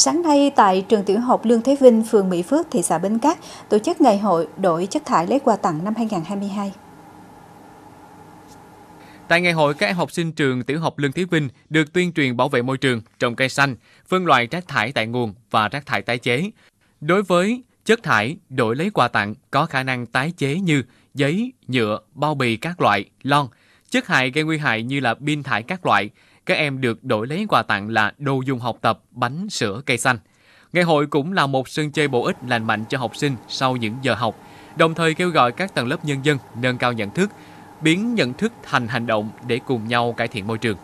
Sáng nay tại trường tiểu học Lương Thế Vinh, phường Mỹ Phước, thị xã Bến Cát tổ chức ngày hội đổi chất thải lấy quà tặng năm 2022. Tại ngày hội, các em học sinh trường tiểu học Lương Thế Vinh được tuyên truyền bảo vệ môi trường, trồng cây xanh, phân loại rác thải tại nguồn và rác thải tái chế. Đối với chất thải đổi lấy quà tặng có khả năng tái chế như giấy, nhựa, bao bì các loại, lon, chất hại gây nguy hại như là pin thải các loại, các em được đổi lấy quà tặng là đồ dùng học tập, bánh, sữa, cây xanh. Ngày hội cũng là một sân chơi bổ ích lành mạnh cho học sinh sau những giờ học, đồng thời kêu gọi các tầng lớp nhân dân nâng cao nhận thức, biến nhận thức thành hành động để cùng nhau cải thiện môi trường.